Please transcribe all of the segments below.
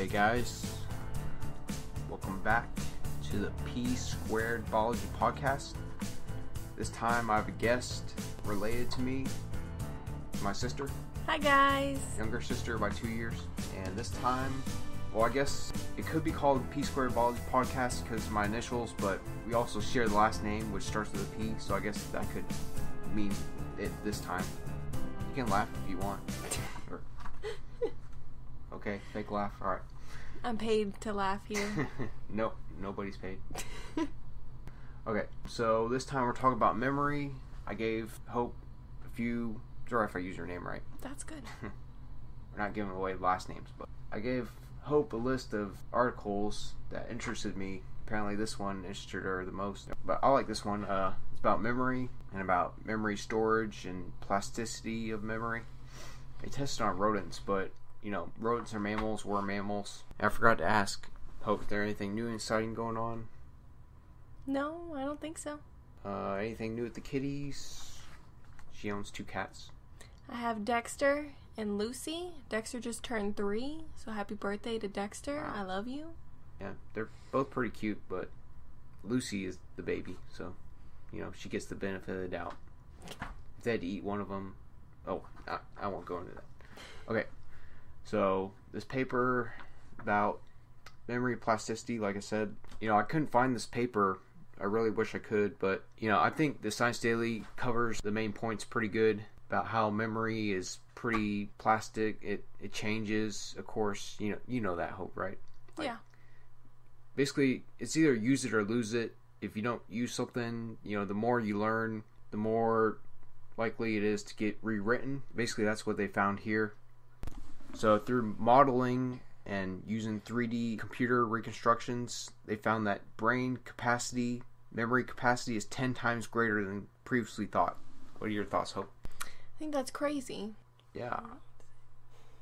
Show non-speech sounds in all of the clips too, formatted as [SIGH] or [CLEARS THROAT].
Hey guys, welcome back to the P Squared Biology Podcast. This time I have a guest related to me, my sister, Hi guys. younger sister by two years. And this time, well, I guess it could be called P Squared Biology Podcast because of my initials, but we also share the last name, which starts with a P, so I guess that could mean it this time. You can laugh if you want. Okay, fake laugh. All right. I'm paid to laugh here. [LAUGHS] nope, nobody's paid. [LAUGHS] okay, so this time we're talking about memory. I gave Hope a few. Sorry if I use your name right. That's good. [LAUGHS] We're not giving away last names, but I gave Hope a list of articles that interested me. Apparently, this one interested her the most. But I like this one. Uh, it's about memory and about memory storage and plasticity of memory. They tested on rodents, but you know, rodents are mammals. We're mammals. I forgot to ask Hope, is there anything new and exciting going on? No, I don't think so. Uh, anything new with the kitties? She owns two cats. I have Dexter and Lucy. Dexter just turned three, so happy birthday to Dexter. Wow. I love you. Yeah, they're both pretty cute, but Lucy is the baby, so you know she gets the benefit of the doubt. If they had to eat one of them, oh, I, I won't go into that. Okay, so this paper about memory plasticity, like I said, you know I couldn't find this paper. I really wish I could, but you know I think the Science Daily covers the main points pretty good about how memory is pretty plastic. It it changes, of course. You know you know that hope, right? Like, yeah. basically it's either use it or lose it. If you don't use something, you know, the more you learn, the more likely it is to get rewritten. Basically, that's what they found here. So, through modeling and using 3D computer reconstructions, they found that brain capacity, memory capacity is 10 times greater than previously thought. What are your thoughts, Hope? I think that's crazy. Yeah.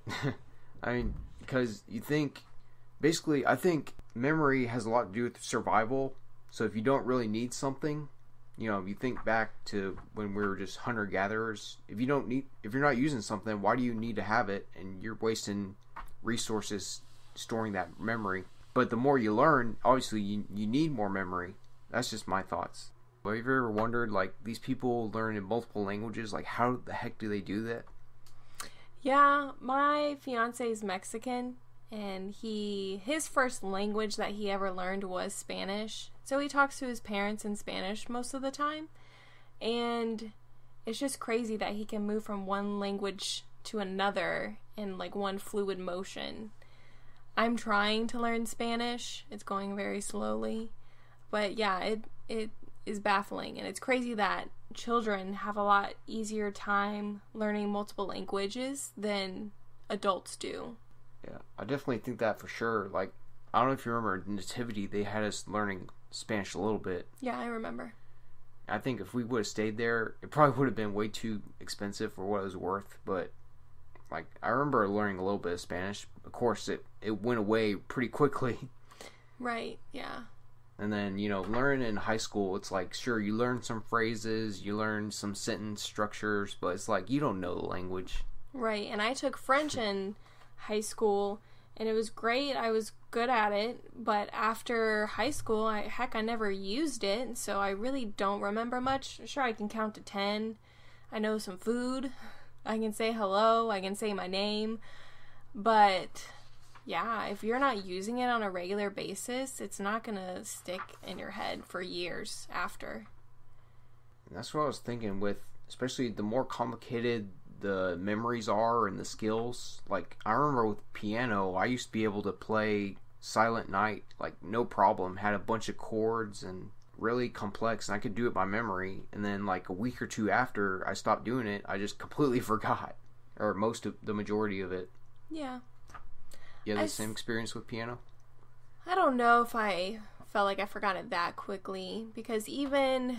[LAUGHS] I mean, because you think, basically, I think memory has a lot to do with survival. So if you don't really need something, you know, if you think back to when we were just hunter gatherers, if you don't need, if you're not using something, why do you need to have it? And you're wasting resources storing that memory. But the more you learn, obviously, you, you need more memory. That's just my thoughts. Have you ever wondered, like, these people learn in multiple languages? Like, how the heck do they do that? Yeah, my fiance is Mexican and he his first language that he ever learned was Spanish. So he talks to his parents in Spanish most of the time. And it's just crazy that he can move from one language to another in like one fluid motion. I'm trying to learn Spanish. It's going very slowly. But yeah, it it is baffling and it's crazy that children have a lot easier time learning multiple languages than adults do. Yeah, I definitely think that for sure. Like, I don't know if you remember Nativity, they had us learning Spanish a little bit. Yeah, I remember. I think if we would have stayed there, it probably would have been way too expensive for what it was worth. But, like, I remember learning a little bit of Spanish. Of course, it, it went away pretty quickly. [LAUGHS] Right, yeah. And then, you know, learning in high school, it's like, sure, you learn some phrases, you learn some sentence structures, but it's like, you don't know the language. Right. And I took French in high school and it was great. I was good at it, but after high school, I heck I never used it, so I really don't remember much. Sure I can count to 10. I know some food. I can say hello, I can say my name. But yeah, if you're not using it on a regular basis, it's not going to stick in your head for years after. And that's what I was thinking with, especially the more complicated the memories are and the skills. Like, I remember with piano, I used to be able to play Silent Night, like, no problem. Had a bunch of chords and really complex, and I could do it by memory. And then, like, a week or two after I stopped doing it, I just [LAUGHS] completely forgot, or most of the majority of it. Yeah. I the s- same experience with piano? I don't know if I felt like I forgot it that quickly because even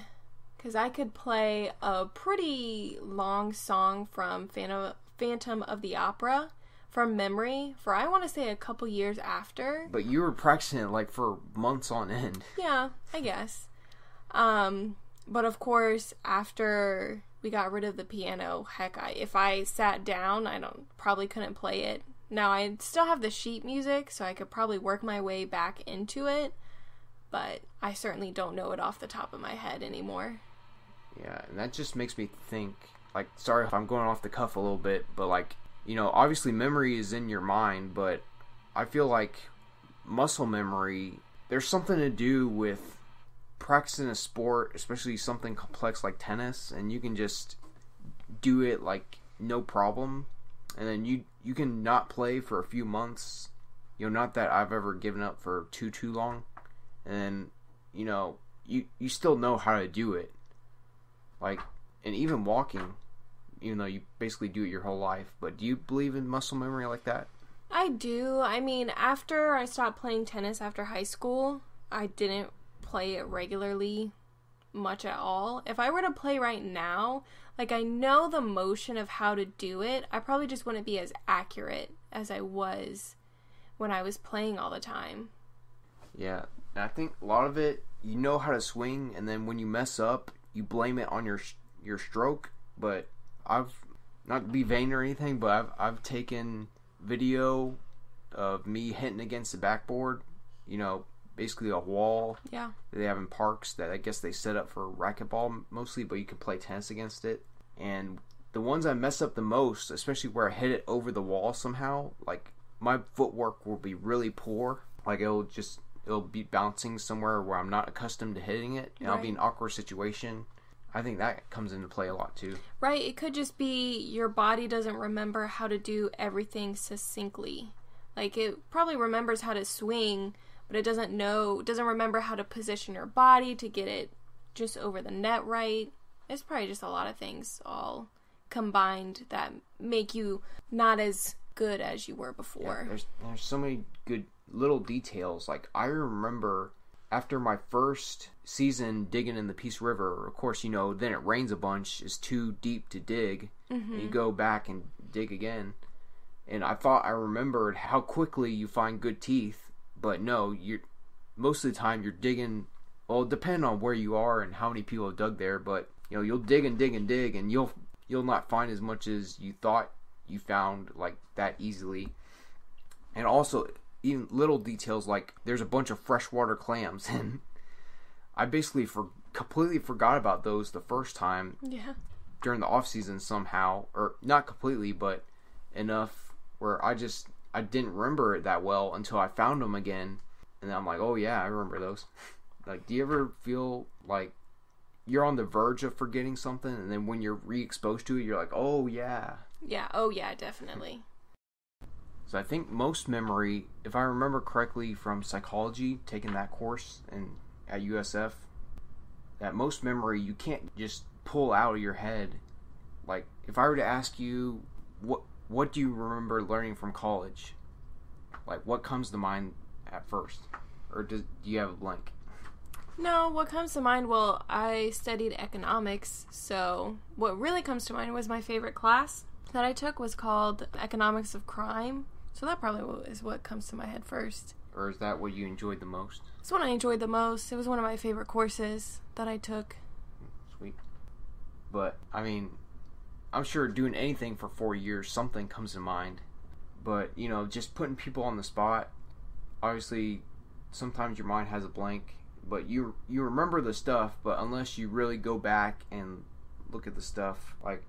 because I could play a pretty long song from Phantom, Phantom of the Opera from memory for I want to say a couple years after. But you were practicing it, like, for months on end. [LAUGHS] Yeah, I guess. Um, but of course, after we got rid of the piano, heck, I if I sat down, I don't probably couldn't play it Now I still have the sheet music, so I could probably work my way back into it, but I certainly don't know it off the top of my head anymore. Yeah, and that just makes me think like sorry if I'm going off the cuff a little bit, but like, you know, obviously memory is in your mind, but I feel like muscle memory there's something to do with practicing a sport, especially something complex like tennis, and you can just do it like no problem, and then you you can not play for a few months. You know, not that I've ever given up for too too long, and you know you you still know how to do it. Like, and even walking, even though you basically do it your whole life. But do you believe in muscle memory like that? I do. I mean, after I stopped playing tennis after high school, I didn't play it regularly much at all. If I were to play right now, like I know the motion of how to do it, I probably just wouldn't be as accurate as I was when I was playing all the time. Yeah, I think a lot of it you know how to swing, and then when you mess up, you blame it on your your stroke. But I've not to be vain or anything, but I've I've taken video of me hitting against the backboard. You know, basically a wall. Yeah. That they have in parks that I guess they set up for racquetball mostly, but you can play tennis against it. And the ones I mess up the most, especially where I hit it over the wall somehow, like my footwork will be really poor. Like it'll just it'll be bouncing somewhere where I'm not accustomed to hitting it, and right. I'll be in an awkward situation. I think that comes into play a lot too. Right. It could just be your body doesn't remember how to do everything succinctly. Like it probably remembers how to swing, but it doesn't know, doesn't remember how to position your body to get it just over the net right. It's probably just a lot of things all combined that make you not as good as you were before. Yeah, there's there's so many good little details. Like I remember after my first season digging in the Peace River, of course, you know, then it rains a bunch, it's too deep to dig. Mm-hmm. You go back and dig again. And I thought I remembered how quickly you find good teeth, but no, you're most of the time you're digging well, depending on where you are and how many people have dug there, but you know, you'll dig and dig and dig and you'll you'll not find as much as you thought you found like that easily. And also even little details like there's a bunch of freshwater clams [LAUGHS] and I basically for completely forgot about those the first time. Yeah. During the off season somehow or not completely but enough where I just I didn't remember it that well until I found them again and I'm like, "Oh yeah, I remember those." [LAUGHS] like do you ever feel like you're on the verge of forgetting something and then when you're re-exposed to it you're like, "Oh yeah." Yeah, oh yeah, definitely. So I think most memory, if I remember correctly from psychology, taking that course in at USF, that most memory you can't just pull out of your head. Like if I were to ask you what what do you remember learning from college? Like what comes to mind at first? Or do, do you have a blank? No, what comes to mind, well, I studied economics, so what really comes to mind was my favorite class that I took was called Economics of Crime so that probably is what comes to my head first. Or is that what you enjoyed the most? It's what I enjoyed the most. It was one of my favorite courses that I took. Sweet. But, I mean, I'm sure doing anything for four years, something comes to mind. But, you know, just putting people on the spot, obviously, sometimes your mind has a blank. But you you remember the stuff, but unless you really go back and look at the stuff, like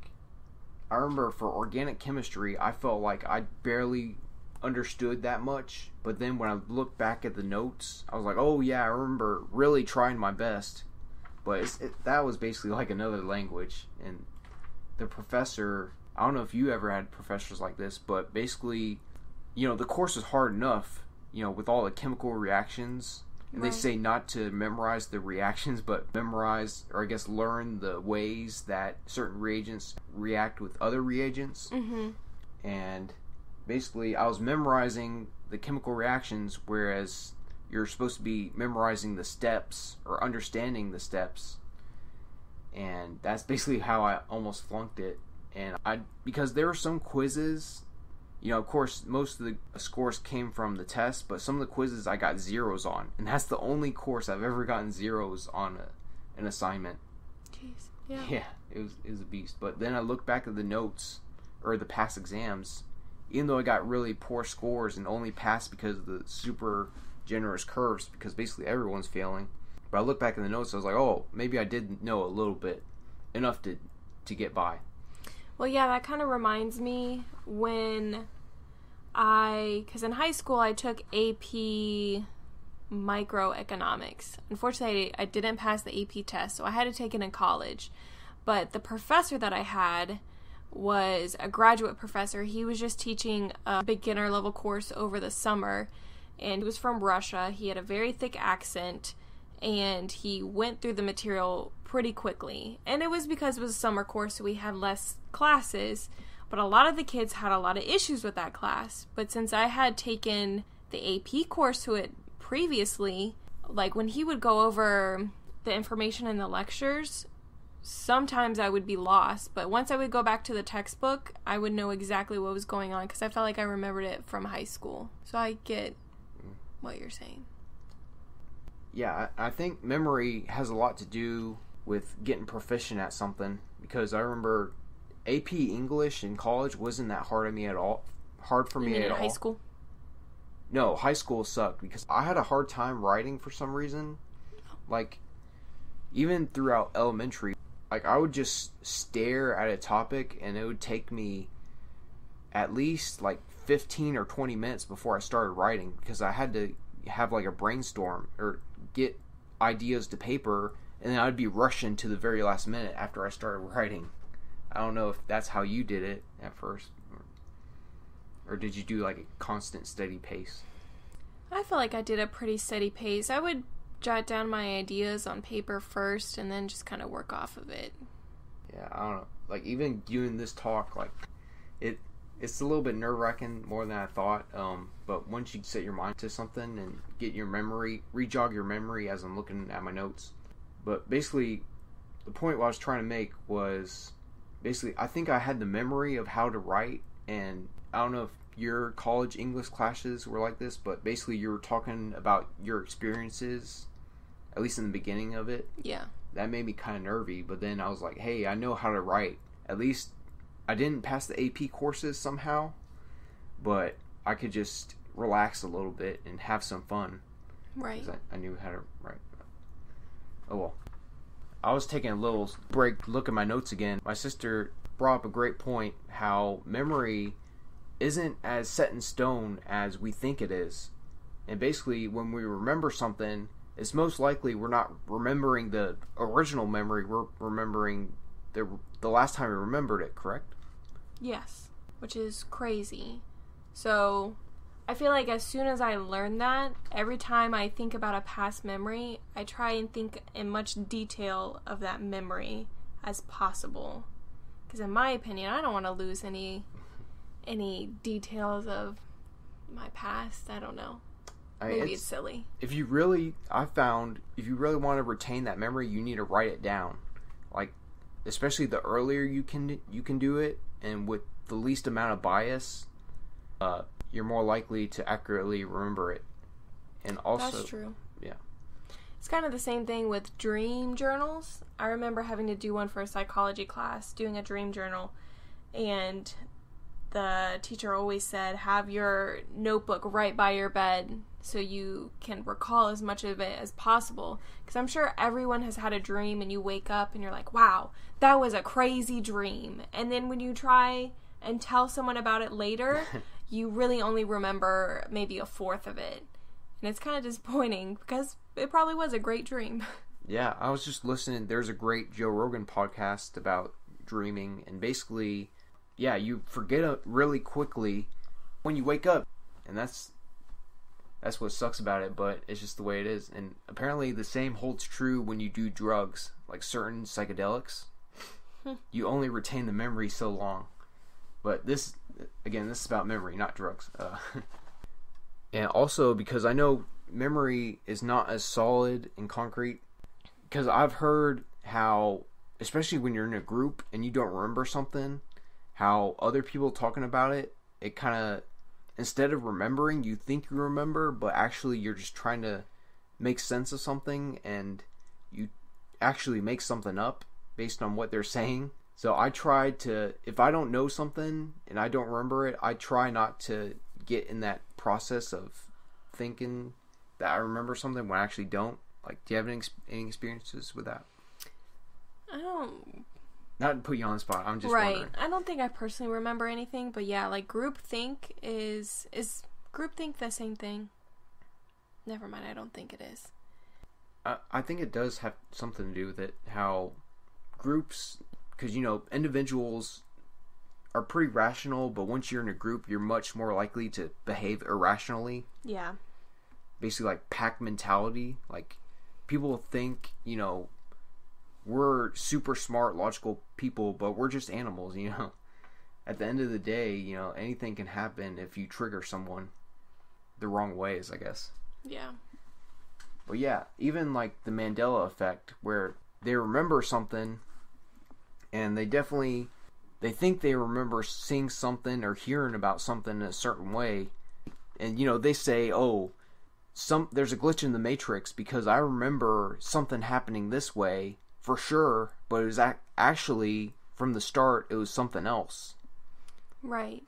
I remember for organic chemistry, I felt like I barely understood that much. But then when I looked back at the notes, I was like, oh yeah, I remember really trying my best. But it, that was basically like another language. And the professor, I don't know if you ever had professors like this, but basically, you know, the course is hard enough, you know, with all the chemical reactions. And right. they say not to memorize the reactions, but memorize, or I guess learn the ways that certain reagents react with other reagents. Mm-hmm. And basically I was memorizing the chemical reactions, whereas you're supposed to be memorizing the steps or understanding the steps. And that's basically how I almost flunked it. And I because there were some quizzes, you know, of course, most of the scores came from the test, but some of the quizzes I got zeros on, and that's the only course I've ever gotten zeros on a, an assignment. Jeez, yeah, yeah, it was it was a beast. But then I look back at the notes or the past exams, even though I got really poor scores and only passed because of the super generous curves, because basically everyone's failing. But I look back in the notes, I was like, oh, maybe I did know a little bit, enough to to get by. Well, yeah, that kind of reminds me when I, because in high school I took AP microeconomics. Unfortunately, I didn't pass the AP test, so I had to take it in college. But the professor that I had was a graduate professor. He was just teaching a beginner level course over the summer, and he was from Russia. He had a very thick accent, and he went through the material pretty quickly. And it was because it was a summer course, so we had less classes. But a lot of the kids had a lot of issues with that class. But since I had taken the AP course to it previously, like when he would go over the information in the lectures, sometimes I would be lost. But once I would go back to the textbook, I would know exactly what was going on because I felt like I remembered it from high school. So I get what you're saying. Yeah, I, I think memory has a lot to do with getting proficient at something because I remember AP English in college wasn't that hard on me at all. Hard for You me at in all. high school? No, high school sucked because I had a hard time writing for some reason. Like, even throughout elementary, like I would just stare at a topic and it would take me at least like 15 or 20 minutes before I started writing because I had to have like a brainstorm or get ideas to paper and then I'd be rushing to the very last minute after I started writing. I don't know if that's how you did it at first. Or did you do like a constant steady pace? I feel like I did a pretty steady pace. I would jot down my ideas on paper first and then just kind of work off of it. Yeah, I don't know. Like even doing this talk, like it, it's a little bit nerve wracking more than I thought. Um, but once you set your mind to something and get your memory, rejog your memory as I'm looking at my notes. But basically, the point I was trying to make was basically I think I had the memory of how to write, and I don't know if your college English classes were like this, but basically you were talking about your experiences, at least in the beginning of it Yeah. that made me kind of nervy. But then I was like, hey, I know how to write. At least I didn't pass the AP courses somehow, but I could just relax a little bit and have some fun Right. I, I knew how to write. Oh well. I was taking a little break, look at my notes again. My sister brought up a great point how memory isn't as set in stone as we think it is. And basically, when we remember something, it's most likely we're not remembering the original memory, we're remembering the, the last time we remembered it, correct? Yes. Which is crazy. So I feel like as soon as I learn that, every time I think about a past memory, I try and think in much detail of that memory as possible. Because in my opinion, I don't want to lose any any details of my past. I don't know. I mean, Maybe it's- it's silly. if you really i found if you really want to retain that memory you need to write it down like especially the earlier you can you can do it and with the least amount of bias uh, you're more likely to accurately remember it and also That's true. yeah. It's kind of the same thing with dream journals. I remember having to do one for a psychology class, doing a dream journal, and the teacher always said, have your notebook right by your bed so you can recall as much of it as possible. Because I'm sure everyone has had a dream and you wake up and you're like, wow, that was a crazy dream. And then when you try and tell someone about it later, [LAUGHS] you really only remember maybe a fourth of it. And it's kind of disappointing [LAUGHS] because it probably was a great dream. [LAUGHS] Yeah, I was just listening. There's a great Joe Rogan podcast about dreaming, and basically, yeah, you forget it really quickly when you wake up, and that's that's what sucks about it. But it's just the way it is. And apparently, the same holds true when you do drugs, like certain psychedelics. [LAUGHS] you only retain the memory so long. But this, again, this is about memory, not drugs. Uh, [LAUGHS] and also because I know memory is not as solid and concrete because I've heard how, especially when you're in a group and you don't remember something, how other people talking about it, it kind of, instead of remembering, you think you remember, but actually you're just trying to make sense of something and you actually make something up based on what they're saying. So I try to, if I don't know something and I don't remember it, I try not to get in that process of thinking that I remember something when I actually don't. Like, do you have any, any experiences with that? I don't Not to put you on the spot. I'm just right. wondering. I don't think I personally remember anything, but yeah, like group think is is group think the same thing. Never mind, I don't think it is. I, I think it does have something to do with it. How groups, because you know, individuals are pretty rational, but once you're in a group, you're much more likely to behave irrationally. Yeah. Basically, like pack mentality. Like people think, you know, we're super smart, logical people, but we're just animals. [LAUGHS] You know, at the end of the day, you know, anything can happen if you trigger someone the wrong ways. I guess. Yeah. But yeah, even like the Mandela effect, where they remember something, and they definitely they think they remember seeing something or hearing about something in a certain way, and you know they say, "Oh, some there's a glitch in the matrix because I remember something happening this way for sure, but it was ac- actually from the start it was something else." Right.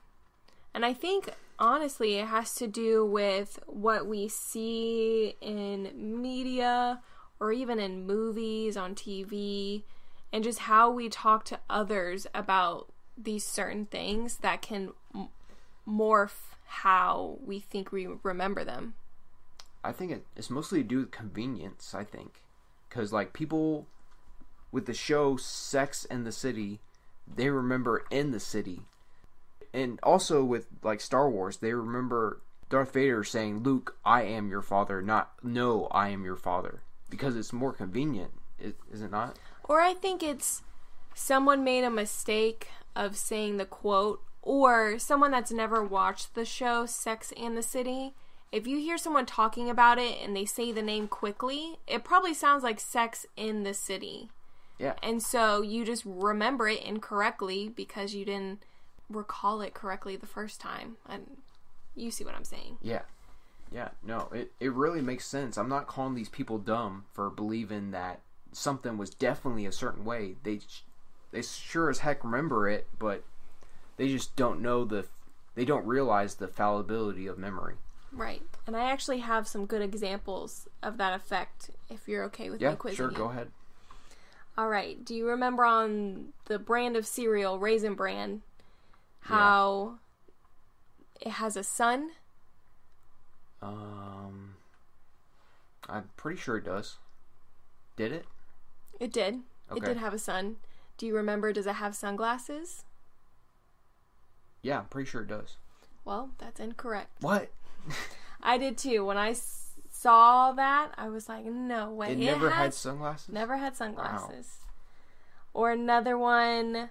And I think honestly it has to do with what we see in media or even in movies on TV and just how we talk to others about these certain things that can m- morph how we think we remember them. I think it, it's mostly to do with convenience. I think because like people with the show Sex and the City, they remember in the city, and also with like Star Wars, they remember Darth Vader saying, "Luke, I am your father," not "No, I am your father," because it's more convenient. Is, it not? Or I think it's someone made a mistake of saying the quote, or someone that's never watched the show Sex and the City. If you hear someone talking about it and they say the name quickly, it probably sounds like Sex in the City. Yeah. And so you just remember it incorrectly because you didn't recall it correctly the first time. And you see what I'm saying. Yeah. Yeah, no, it, it really makes sense. I'm not calling these people dumb for believing that something was definitely a certain way. They they sure as heck remember it, but they just don't know the they don't realize the fallibility of memory. Right. And I actually have some good examples of that effect if you're okay with Yeah, me quizzing sure, you. go ahead. All right. Do you remember on the brand of cereal, Raisin Bran, how it has a sun? Um I'm pretty sure it does. Did it? It did. It did have a sun. Do you remember? Does it have sunglasses? Yeah, I'm pretty sure it does. Well, that's incorrect. What? [LAUGHS] I did too. When I saw that, I was like, no way. It never had sunglasses? Never had sunglasses. Or another one,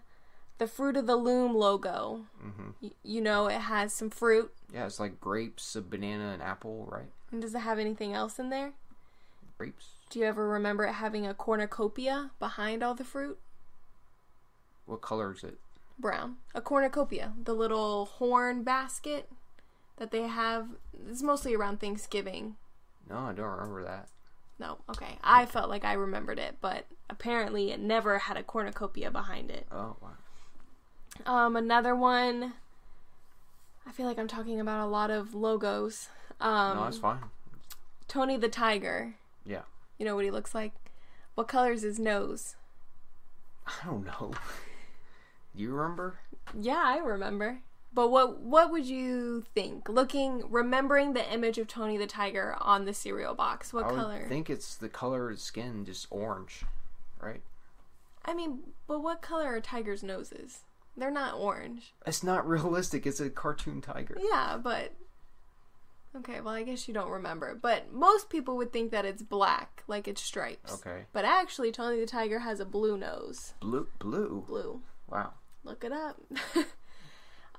the Fruit of the Loom logo. hmm Y- you know, it has some fruit. Yeah, it's like grapes, a banana, and apple, right? And does it have anything else in there? Grapes. Do you ever remember it having a cornucopia behind all the fruit? What color is it? Brown. A cornucopia, the little horn basket that they have. It's mostly around Thanksgiving. No, I don't remember that. No, okay. I felt like I remembered it, but apparently it never had a cornucopia behind it. Oh, wow. Um, another one. I feel like I'm talking about a lot of logos. Um, no, that's fine. Tony the Tiger. Yeah. You know what he looks like? What color's his nose? I don't know. Do [LAUGHS] you remember? Yeah, I remember. But what what would you think? Looking, remembering the image of Tony the Tiger on the cereal box. What color? I think it's the color of his skin, just orange, right? I mean, but what color are tigers' noses? They're not orange. It's not [LAUGHS] realistic. It's a cartoon tiger. Yeah, but okay. Well, I guess you don't remember. But most people would think that it's black, like it's stripes. Okay. But actually, Tony the Tiger has a blue nose. Blue. Blue. Blue. Wow. Look it up. [LAUGHS]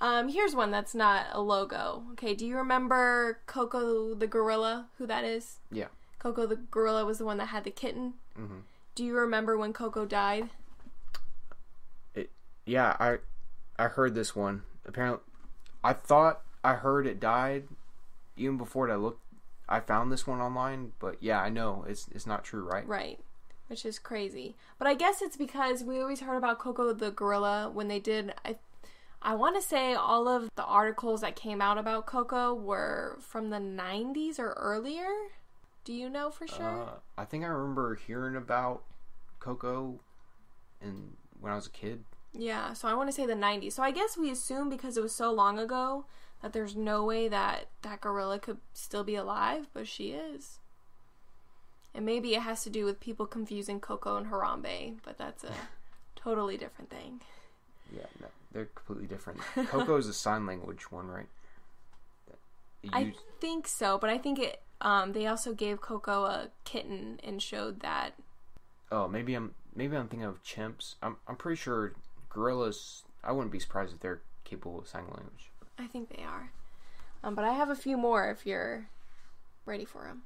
um, here's one that's not a logo. Okay, do you remember Koko the gorilla? Who that is? Yeah. Koko the gorilla was the one that had the kitten. hmm Do you remember when Koko died? Yeah, I, I heard this one. Apparently, I thought I heard it died, even before I looked. I found this one online, but yeah, I know it's it's not true, right? Right. which is crazy. But I guess it's because we always heard about Koko the gorilla when they did. I, I want to say all of the articles that came out about Koko were from the 90s or earlier. Do you know for sure? Uh, I think I remember hearing about Koko, and when I was a kid. Yeah, so I want to say the 90s. So I guess we assume because it was so long ago that there's no way that that gorilla could still be alive, but she is. And maybe it has to do with people confusing Koko and Harambe, but that's a [LAUGHS] totally different thing. Yeah, no, they're completely different. Koko is a sign language one, right? It I think so, but I think it. Um, they also gave Koko a kitten and showed that. oh, maybe I'm maybe I'm thinking of chimps. I'm I'm pretty sure gorillas. I wouldn't be surprised if they're capable of sign language. I think they are. Um, but I have a few more if you're ready for them.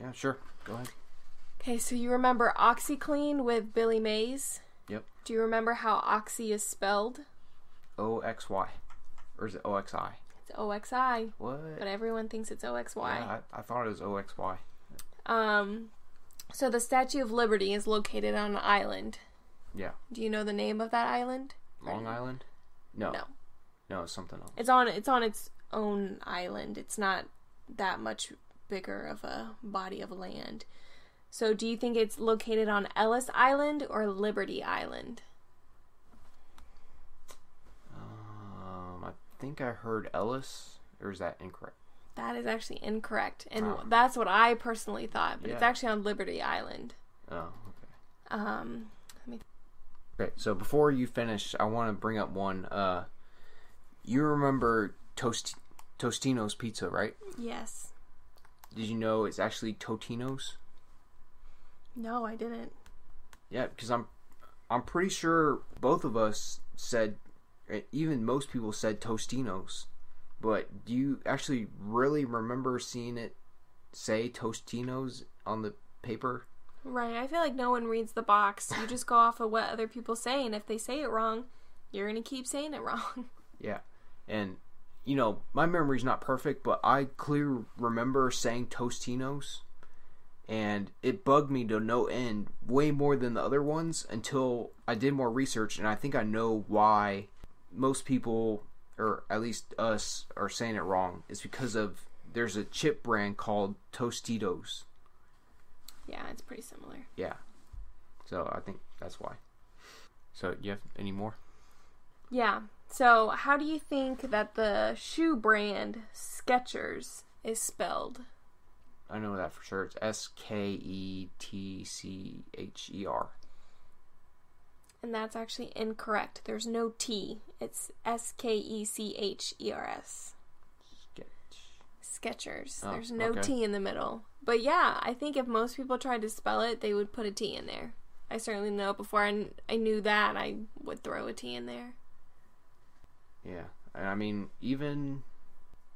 Yeah, sure. Go ahead. Okay, so you remember OxiClean with Billy Mays? Yep. Do you remember how Oxy is spelled? O X Y, or is it O X I? It's O X I, What? but everyone thinks it's O X Y. Yeah, I, I thought it was O X Y. Um, so the Statue of Liberty is located on an island. Yeah. Do you know the name of that island? Long Island? No. No. No, it's something else. It's on it's on its own island. It's not that much bigger of a body of land. So do you think it's located on Ellis Island or Liberty Island? Um, I think I heard Ellis, or is that incorrect? That is actually incorrect. And Oh. that's what I personally thought, but it's actually on Liberty Island. Oh, okay. Um let me. Okay, so before you finish, I want to bring up one. Uh, you remember Toast Tostino's pizza, right? yes. Did you know it's actually Totino's? No, I didn't. Yeah, because I'm I'm pretty sure both of us said, eh, even most people said Tostino's. But do you actually really remember seeing it say Tostino's on the paper? Right. I feel like no one reads the box. You just go off of what other people say, and if they say it wrong, you're gonna keep saying it wrong. [LAUGHS] Yeah, and you know my memory's not perfect, but I clear remember saying Tostinos, and it bugged me to no end, way more than the other ones until I did more research, and I think I know why most people, or at least us, are saying it wrong. It's because of there's a chip brand called Tostitos. yeah, it's pretty similar. Yeah, so I think that's why. So you have any more? Yeah. So, how do you think that the shoe brand Skechers is spelled? I know that for sure. It's S K E T C H E R. And that's actually incorrect. There's no T. It's S K E C H E R S. Sketch. Skechers. Oh, There's no okay. T in the middle. But yeah, I think if most people tried to spell it, they would put a T in there. I certainly know before I, kn- I knew that, I would throw a T in there. Yeah, and I mean, even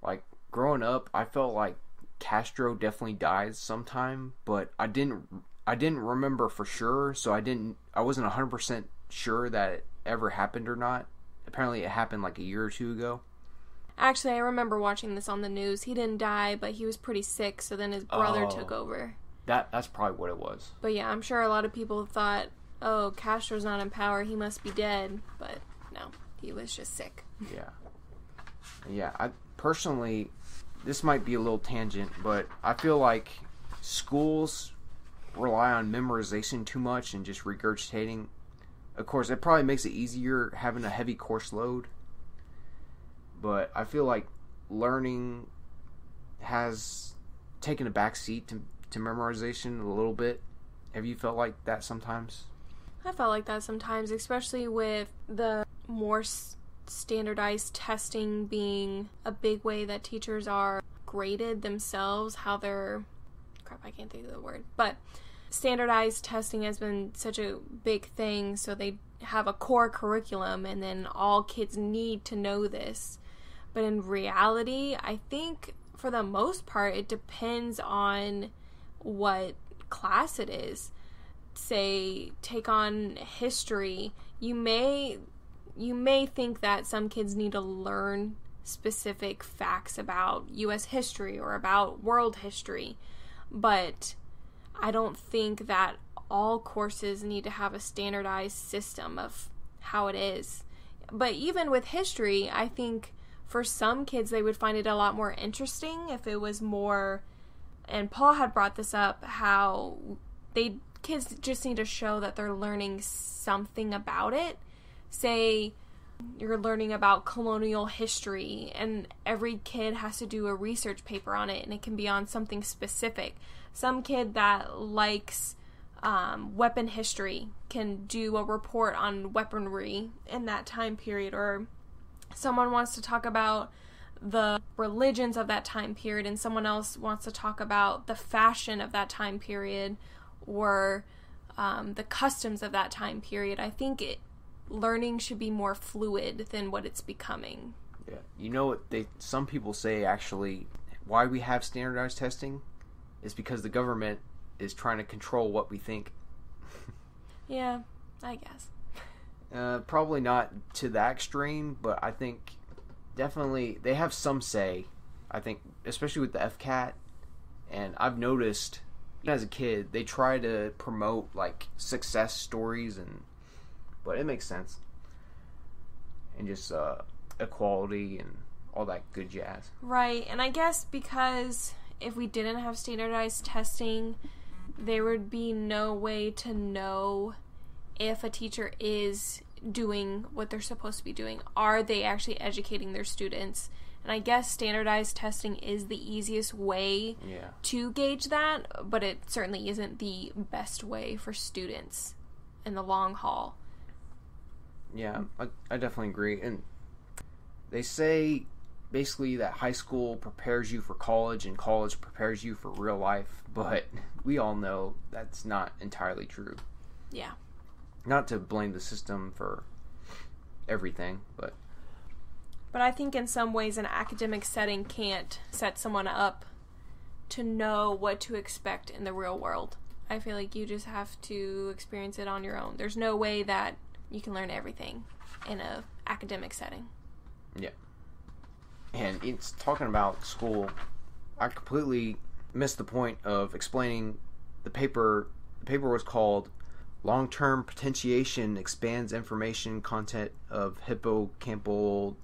like growing up, I felt like Castro definitely dies sometime, but I didn't. I didn't remember for sure, so I didn't. I wasn't hundred percent sure that it ever happened or not. Apparently, it happened like a year or two ago. Actually, I remember watching this on the news. He didn't die, but he was pretty sick, so then his brother Oh. took over. That that's probably what it was. But yeah, I'm sure a lot of people thought, oh, Castro's not in power, he must be dead. But no, he was just sick. Yeah. Yeah, I personally this might be a little tangent, but I feel like schools rely on memorization too much and just regurgitating. Of course, it probably makes it easier having a heavy course load. But I feel like learning has taken a back seat to, to memorization a little bit. Have you felt like that sometimes? I felt like that sometimes, especially with the more standardized testing being a big way that teachers are graded themselves, how they're. Crap, I can't think of the word. But standardized testing has been such a big thing, so they have a core curriculum, and then all kids need to know this. But in reality, I think for the most part, it depends on what class it is say take on history you may you may think that some kids need to learn specific facts about US history or about world history but I don't think that all courses need to have a standardized system of how it is. But even with history, I think for some kids they would find it a lot more interesting if it was more and Paul had brought this up how they kids just need to show that they're learning something about it. Say you're learning about colonial history and every kid has to do a research paper on it and it can be on something specific. Some kid that likes um, weapon history can do a report on weaponry in that time period or someone wants to talk about the religions of that time period and someone else wants to talk about the fashion of that time period or um, the customs of that time period i think it, learning should be more fluid than what it's becoming Yeah. You know what they some people say actually why we have standardized testing is because the government is trying to control what we think. [LAUGHS] yeah i guess Uh, probably not to that extreme, but I think definitely they have some say. I think, especially with the FCAT, and I've noticed as a kid they try to promote like success stories and, but it makes sense, and just uh, equality and all that good jazz. Right, and I guess because if we didn't have standardized testing, there would be no way to know if a teacher is doing what they're supposed to be doing. Are they actually educating their students? And I guess standardized testing is the easiest way Yeah. to gauge that, but it certainly isn't the best way for students in the long haul. Yeah, I, I definitely agree. And they say basically that high school prepares you for college and college prepares you for real life, but [LAUGHS] we all know that's not entirely true. Yeah. Not to blame the system for everything, but But I think in some ways an academic setting can't set someone up to know what to expect in the real world. I feel like you just have to experience it on your own. There's no way that you can learn everything in a academic setting. Yeah. And it's talking about school. I completely missed the point of explaining the paper. The paper was called "Long-Term Potentiation Expands Information Content of Hippocampal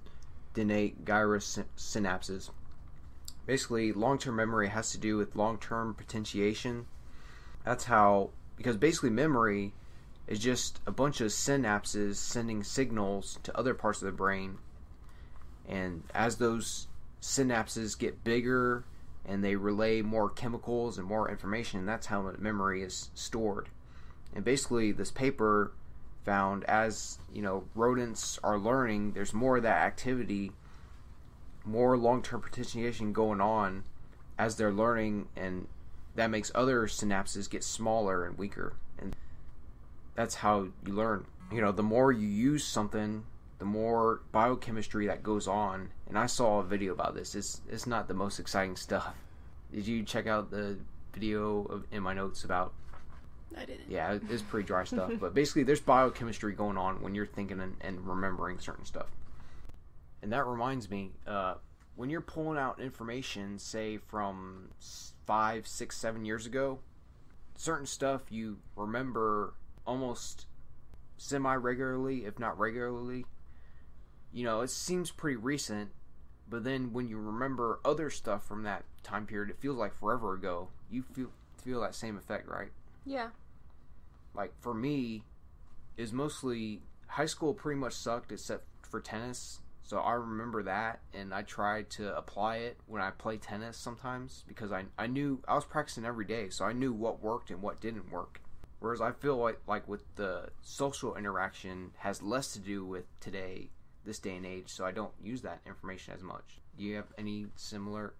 Dentate Gyrus Synapses." Basically, long-term memory has to do with long-term potentiation. That's how, because basically memory is just a bunch of synapses sending signals to other parts of the brain. And as those synapses get bigger and they relay more chemicals and more information that's how memory is stored. And basically this paper found as you know rodents are learning there's more of that activity more long-term potentiation going on as they're learning and that makes other synapses get smaller and weaker that's how you learn you know the more you use something the more biochemistry that goes on. And I saw a video about this. It's it's not the most exciting stuff. Did you check out the video of, in my notes about? I didn't. Yeah, it's pretty dry stuff. [LAUGHS] But basically, there's biochemistry going on when you're thinking and, and remembering certain stuff. And that reminds me, uh, when you're pulling out information, say from five, six, seven years ago, certain stuff you remember almost semi regularly, if not regularly. You know, it seems pretty recent, but then when you remember other stuff from that time period, it feels like forever ago. You feel feel that same effect, right? Yeah. Like for me, is mostly high school pretty much sucked except for tennis. So I remember that, and I tried to apply it when I play tennis sometimes because I I knew I was practicing every day, so I knew what worked and what didn't work. Whereas I feel like like with the social interaction has less to do with today, this day and age, so I don't use that information as much. Do you have any similar?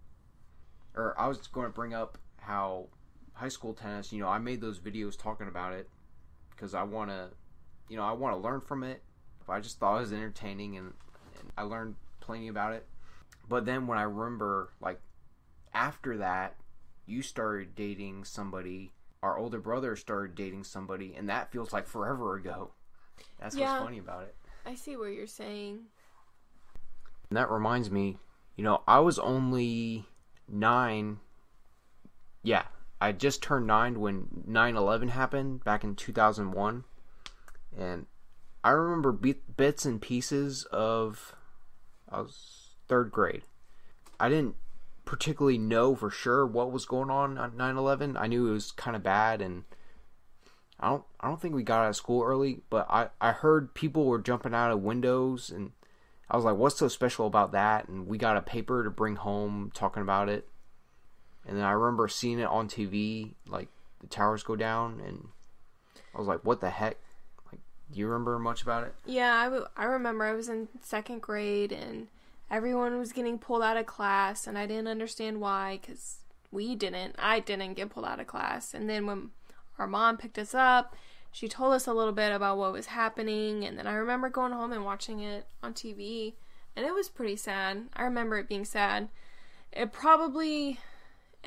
Or I was going to bring up how high school tennis. You know, I made those videos talking about it because I want to, you know, I want to learn from it. I just thought it was entertaining and, and I learned plenty about it. But then when I remember, like, after that, you started dating somebody, our older brother started dating somebody, and that feels like forever ago. That's Yeah. what's funny about it. I see what you're saying. And that reminds me, you know, I was only nine. Yeah, I just turned nine when 9/11 happened back in 2001, and I remember bits and pieces of. I was third grade. I didn't particularly know for sure what was going on on 9/11. I knew it was kind of bad, and I don't. I don't think we got out of school early, but I I heard people were jumping out of windows, and I was like, "What's so special about that?" And we got a paper to bring home talking about it and then I remember seeing it on TV, like the towers go down, and I was like, "What the heck?" Like, do you remember much about it? Yeah, I, w- I remember. I was in second grade, and everyone was getting pulled out of class, and I didn't understand why, because we didn't. I didn't get pulled out of class, and then when our mom picked us up. She told us a little bit about what was happening, and then I remember going home and watching it on TV, and it was pretty sad. I remember it being sad. It probably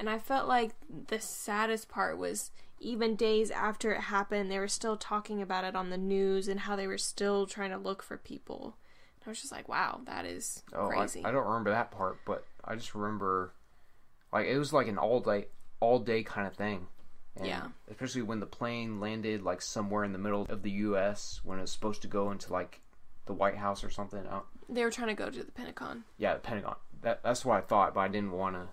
and I felt like the saddest part was even days after it happened, they were still talking about it on the news and how they were still trying to look for people. And I was just like, wow, that is oh, crazy. I, I don't remember that part, but I just remember like it was like an all day all day kind of thing. And yeah. Especially when the plane landed like somewhere in the middle of the U.S. when it was supposed to go into like the White House or something. Uh, they were trying to go to the Pentagon. Yeah, the Pentagon. That that's what I thought, but I didn't want to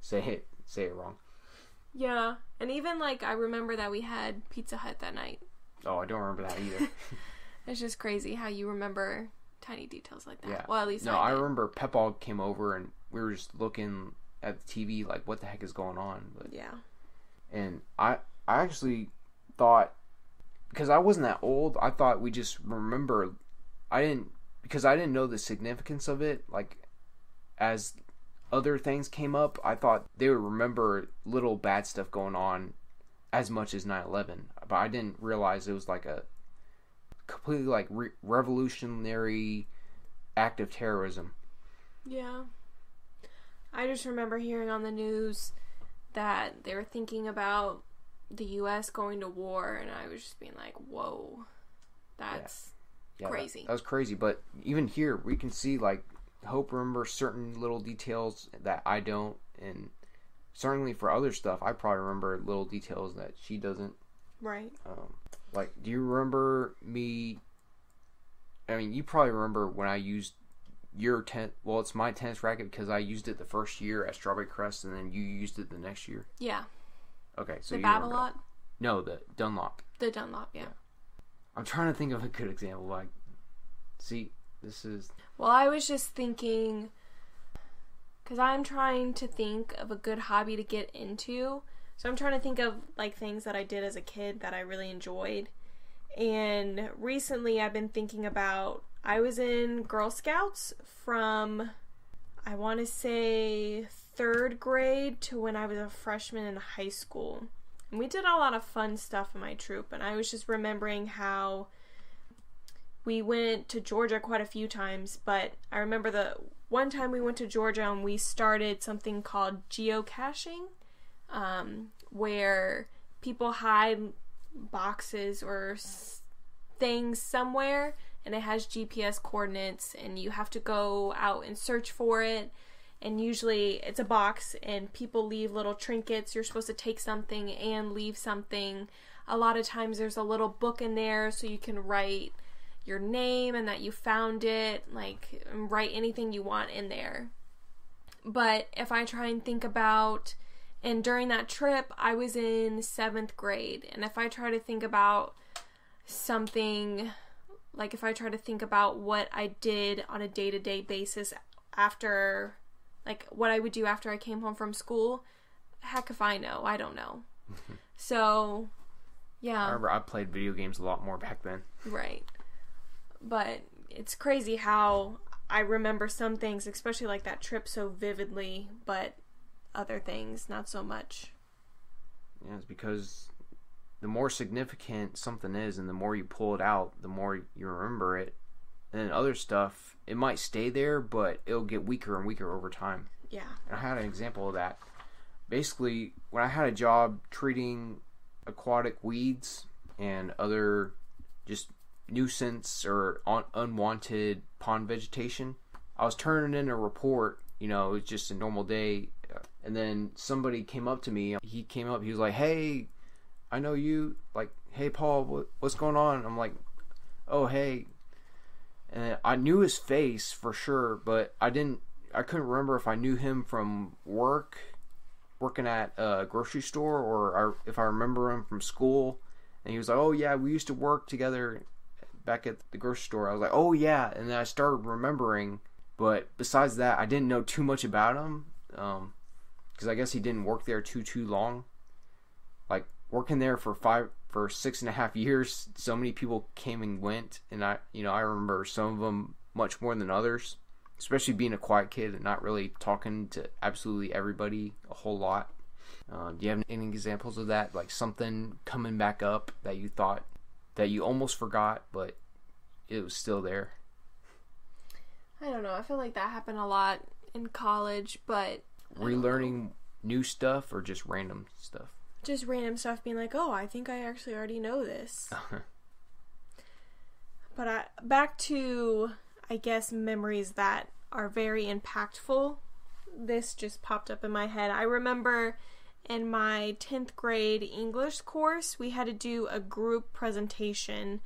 say it say it wrong. Yeah, and even like I remember that we had Pizza Hut that night. Oh, I don't remember that either. [LAUGHS] it's just crazy how you remember tiny details like that. Yeah. Well, at least no, I, I remember Peppa came over and we were just looking at the TV like, what the heck is going on? But, yeah. And I, I actually thought because I wasn't that old, I thought we just remember. I didn't because I didn't know the significance of it. Like as other things came up, I thought they would remember little bad stuff going on as much as 9/11, but I didn't realize it was like a completely like re- revolutionary act of terrorism. Yeah. I just remember hearing on the news that they were thinking about the US going to war and I was just being like, "Whoa. That's yeah. Yeah, crazy." That, that was crazy, but even here we can see like Hope remembers certain little details that I don't, and certainly for other stuff, I probably remember little details that she doesn't. Right. Um, like, do you remember me? I mean, you probably remember when I used your tent. Well, it's my tennis racket because I used it the first year at Strawberry Crest, and then you used it the next year. Yeah. Okay, so the Babolat. No, the Dunlop. The Dunlop, yeah. yeah. I'm trying to think of a good example. Like, see, this is. Well, I was just thinking. Because I'm trying to think of a good hobby to get into. So I'm trying to think of like things that I did as a kid that I really enjoyed. And recently I've been thinking about I was in Girl Scouts from I want to say 3rd grade to when I was a freshman in high school. And we did a lot of fun stuff in my troop and I was just remembering how we went to Georgia quite a few times, but I remember the one time we went to Georgia and we started something called geocaching, um, where people hide boxes or s- things somewhere and it has GPS coordinates and you have to go out and search for it. And usually it's a box and people leave little trinkets. You're supposed to take something and leave something. A lot of times there's a little book in there so you can write your name and that you found it, like write anything you want in there. But if I try and think about, and during that trip, I was in seventh grade, and if I try to think about something, like if I try to think about what I did on a day to day basis after, like what I would do after I came home from school, heck if I know, I don't know. [LAUGHS] so, yeah. I remember I played video games a lot more back then. Right but it's crazy how I remember some things, especially like that trip, so vividly, but other things not so much. Yeah, it's because the more significant something is, and the more you pull it out, the more you remember it. And then other stuff, it might stay there, but it'll get weaker and weaker over time. Yeah. And I had an example of that. Basically, when I had a job treating aquatic weeds and other just nuisance or un- unwanted pond vegetation. I was turning in a report. You know, it was just a normal day and then somebody came up to me. He came up. He was like, "Hey, I know you." Like, "Hey, Paul, what, what's going on?" I'm like, "Oh, hey." And I knew his face for sure, but I didn't. I couldn't remember if I knew him from work, working at a grocery store, or if I remember him from school. And he was like, "Oh yeah, we used to work together back at the grocery store." I was like, "Oh yeah," and then I started remembering. But besides that, I didn't know too much about him. Um, because I guess he didn't work there too too long. Like working there for five for six and a half years, so many people came and went, and I you know I remember some of them much more than others. Especially being a quiet kid and not really talking to absolutely everybody a whole lot. Uh, do you have any examples of that? Like something coming back up that you thought that you almost forgot, but it was still there. I don't know. I feel like that happened a lot in college, but relearning new stuff or just random stuff? Just random stuff being like, oh, I think I actually already know this. [LAUGHS] but I, back to, I guess, memories that are very impactful. This just popped up in my head. I remember in my 10th grade English course, we had to do a group presentation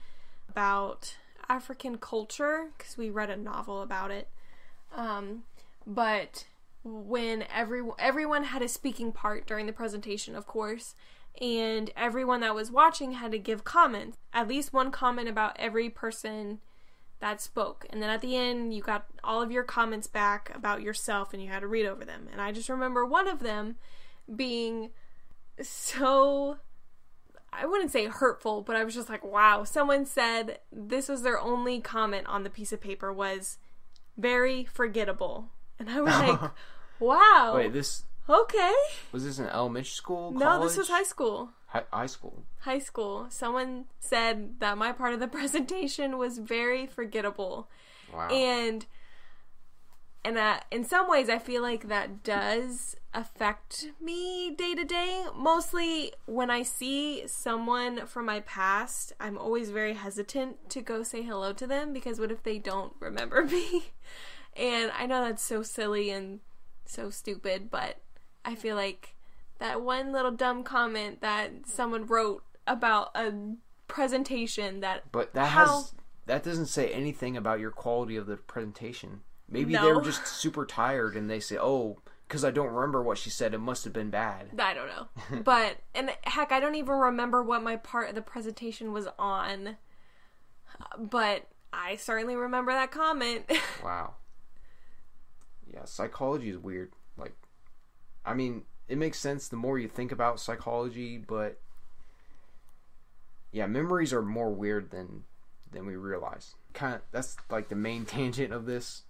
about African culture because we read a novel about it. Um, but when every everyone had a speaking part during the presentation, of course, and everyone that was watching had to give comments, at least one comment about every person that spoke. And then at the end, you got all of your comments back about yourself and you had to read over them. And I just remember one of them being so I wouldn't say hurtful, but I was just like, wow, someone said this was their only comment on the piece of paper was very forgettable. And I was [LAUGHS] like, Wow. Wait, this Okay. was this an elementary school? No, this was college? high school. Hi- high school. High school. Someone said that my part of the [LAUGHS] presentation was very forgettable. Wow. And and uh, in some ways I feel like that does affect me day to day. Mostly when I see someone from my past, I'm always very hesitant to go say hello to them because what if they don't remember [LAUGHS] me? And I know that's so silly and so stupid, but I feel like that one little dumb comment that someone wrote about a presentation that but that how- has that doesn't say anything about your quality of the presentation. Maybe they No. were just super tired and they say, "Oh, because I don't remember what she said, it must have been bad." I don't know. [LAUGHS] but and heck, I don't even remember what my part of the presentation was on. But I certainly remember that comment. [LAUGHS] Wow. Yeah, psychology is weird. Like, I mean, it makes sense the more you think about psychology, but yeah, memories are more weird than than we realize. Kind of that's like the main [LAUGHS] tangent of this.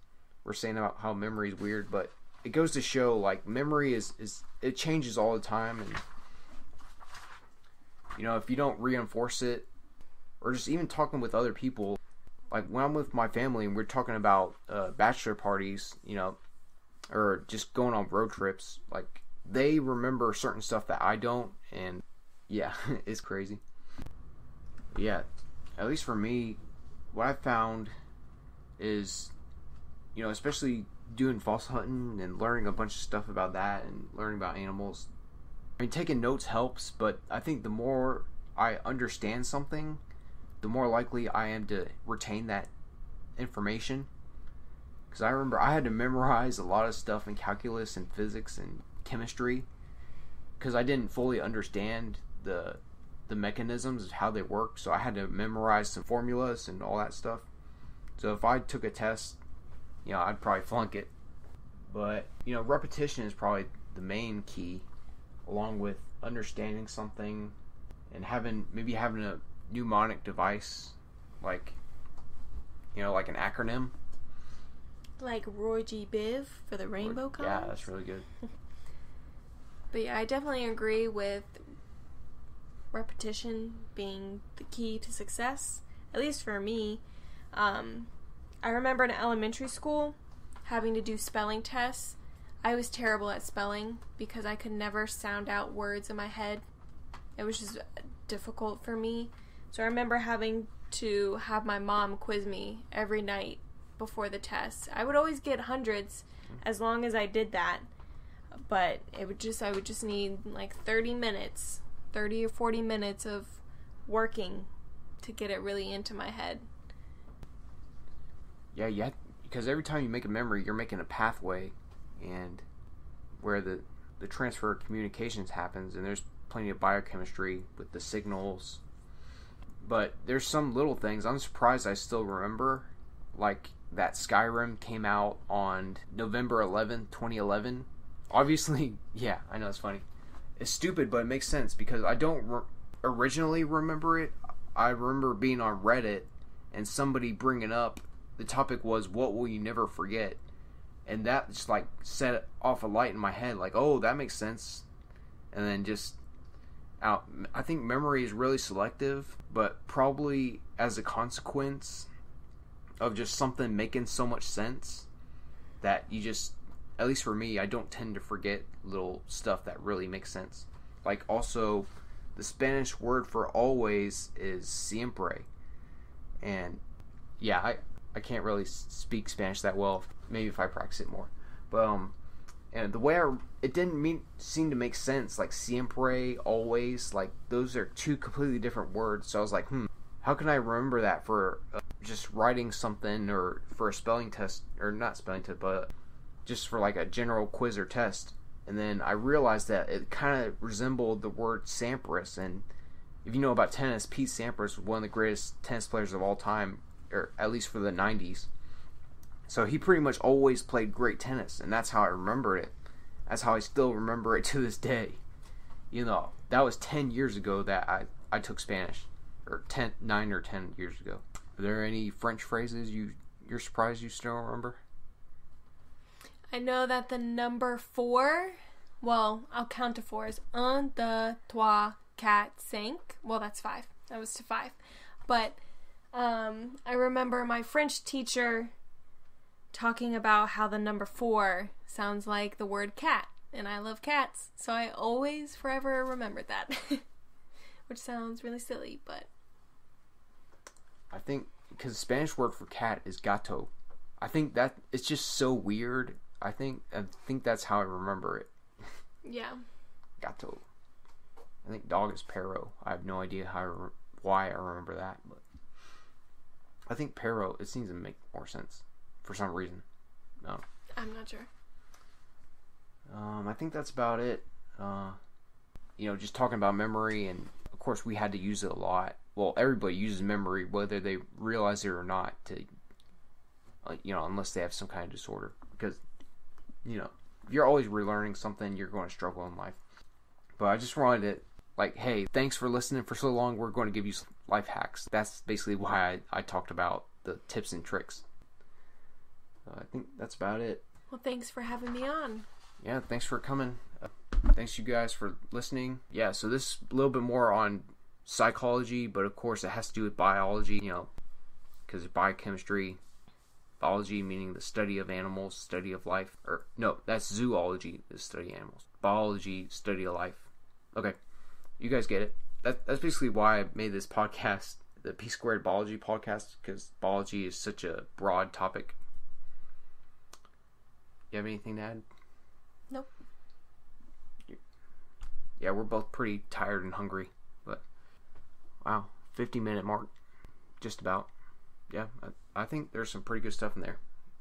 We're saying about how memory is weird, but it goes to show like memory is is it changes all the time, and you know if you don't reinforce it, or just even talking with other people, like when I'm with my family and we're talking about uh, bachelor parties, you know, or just going on road trips, like they remember certain stuff that I don't, and yeah, [LAUGHS] it's crazy. Yeah, at least for me, what I found is, you know, especially doing fossil hunting and learning a bunch of stuff about that and learning about animals. I mean, taking notes helps, but I think the more I understand something, the more likely I am to retain that information. Because I remember I had to memorize a lot of stuff in calculus and physics and chemistry because I didn't fully understand the the mechanisms of how they work. So I had to memorize some formulas and all that stuff. So if I took a test, you know, I'd probably flunk it. But you know, repetition is probably the main key, along with understanding something and having maybe having a mnemonic device like you know like an acronym like Roy G. Biv for the Rainbow Cone. yeah that's really good [LAUGHS] But yeah, I definitely agree with repetition being the key to success, at least for me. Um, I remember in elementary school having to do spelling tests. I was terrible at spelling because I could never sound out words in my head. It was just difficult for me. So I remember having to have my mom quiz me every night before the test. I would always get hundreds as long as I did that. but it would just I would just need like 30 minutes, 30 or 40 minutes of working to get it really into my head. Yeah, yeah, because every time you make a memory, you're making a pathway, and where the the transfer of communications happens, and there's plenty of biochemistry with the signals. But there's some little things I'm surprised I still remember, like that Skyrim came out on November 11th, 2011. Obviously, [LAUGHS] yeah, I know it's funny. It's stupid, but it makes sense because I don't re- originally remember it. I remember being on Reddit and somebody bringing up the topic was what will you never forget, and that just like set off a light in my head, like oh that makes sense, and then just out. I think memory is really selective, but probably as a consequence of just something making so much sense that you just at least for me, I don't tend to forget little stuff that really makes sense. Like also the Spanish word for always is siempre. And yeah, I I can't really speak Spanish that well. Maybe if I practice it more. But um and the way I it didn't mean seem to make sense like siempre, always, like those are two completely different words. So I was like, "Hmm, how can I remember that for uh, just writing something or for a spelling test or not spelling test, but just for like a general quiz or test. And then I realized that it kind of resembled the word Sampras. And if you know about tennis, Pete Sampras was one of the greatest tennis players of all time, or at least for the 90s. So he pretty much always played great tennis, and that's how I remember it. That's how I still remember it [LAUGHS] to this day. You know, that was 10 years ago that I, I took Spanish, or 10, 9 or 10 years ago. Are there any French phrases you you're surprised you still remember? I know that the number four, well, I'll count to four, is un, deux, trois, quatre, cinq. Well, that's five. That was to five. But um, I remember my French teacher talking about how the number four sounds like the word cat. And I love cats. So I always forever remembered that. [LAUGHS] Which sounds really silly, but. I think because the Spanish word for cat is gato. I think that it's just so weird I think I think that's how I remember it. [LAUGHS] Yeah. Gato. I think dog is perro. I have no idea how I re- why I remember that, but I think perro. It seems to make more sense for some reason. No. I'm not sure. Um, I think that's about it. Uh, you know, just talking about memory, and of course, we had to use it a lot. Well, everybody uses memory, whether they realize it or not. To, uh, you know, unless they have some kind of disorder, because you know, if you're always relearning something, you're going to struggle in life. But I just wanted to, like, hey, thanks for listening for so long. We're going to give you life hacks. That's basically why I, I talked about the tips and tricks. So I think that's about it. Well, thanks for having me on. Yeah, thanks for coming. Uh, thanks you guys for listening. Yeah, so this is a little bit more on psychology, but of course it has to do with biology, you know, because biochemistry, Biology meaning the study of animals, study of life. Or no, that's zoology, the study of animals. Biology, study of life. Okay, you guys get it. That, that's basically why I made this podcast, the P squared biology podcast, because biology is such a broad topic. You have anything to add? Nope. Yeah, we're both pretty tired and hungry, wow, 50 minute mark, just about. Yeah, I think there's some pretty good stuff in there.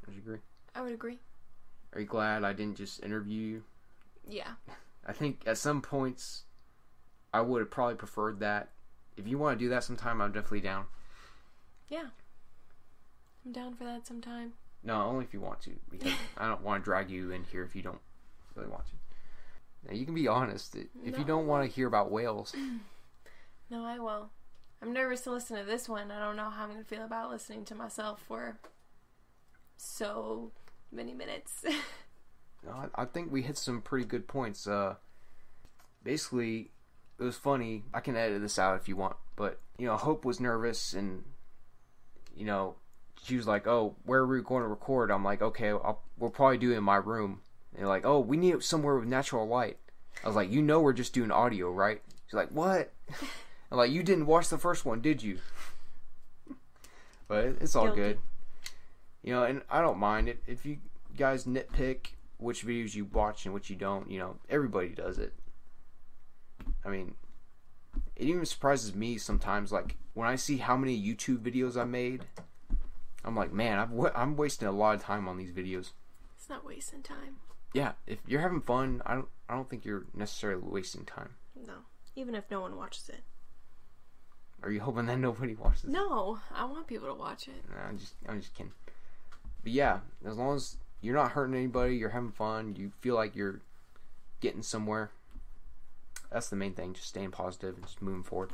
Would you agree? I would agree. Are you glad I didn't just interview you? Yeah. I think at some points I would have probably preferred that. If you want to do that sometime, I'm definitely down. Yeah. I'm down for that sometime. No, only if you want to, because [LAUGHS] I don't want to drag you in here if you don't really want to. Now, you can be honest. If no. you don't want to hear about whales. [CLEARS THROAT] no, I will. I'm nervous to listen to this one. I don't know how I'm going to feel about listening to myself for so many minutes. [LAUGHS] no, I think we hit some pretty good points. Uh, basically, it was funny. I can edit this out if you want, but you know, Hope was nervous, and you know, she was like, "Oh, where are we going to record?" I'm like, "Okay, I'll, we'll probably do it in my room." And they're like, "Oh, we need it somewhere with natural light." I was like, "You know, we're just doing audio, right?" She's like, "What?" [LAUGHS] I'm like, you didn't watch the first one, did you? but it's all Guilty. good. You know, and I don't mind it if you guys nitpick. which videos you watch and which you don't. You know, everybody does it. I mean, it even surprises me sometimes. Like when I see how many YouTube videos I made, I'm like, man, I've wa- I'm wasting a lot of time on these videos. It's not wasting time. Yeah, if you're having fun, I don't I don't think you're necessarily wasting time. No. Even if no one watches it. Are you hoping that nobody watches? it? No, I want people to watch it. Nah, I'm just I'm just kidding. But yeah, as long as you're not hurting anybody, you're having fun, you feel like you're getting somewhere. That's the main thing. Just staying positive and just moving forward.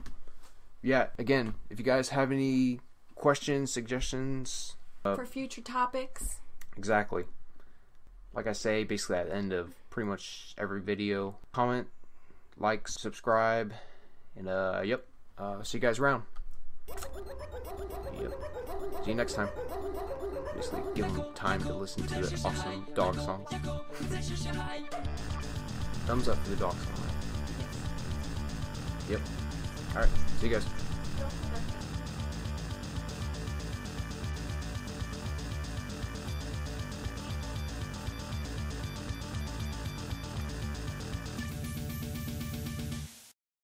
Yeah. Again, if you guys have any questions, suggestions, uh, For future topics. exactly. Like I say, basically at the end of pretty much every video, comment, like, subscribe, and uh, yep. Uh, see you guys around. Yep. See you next time. Basically, give them time to listen to the awesome dog song. Thumbs up for the dog song. Yep. Alright, see you guys.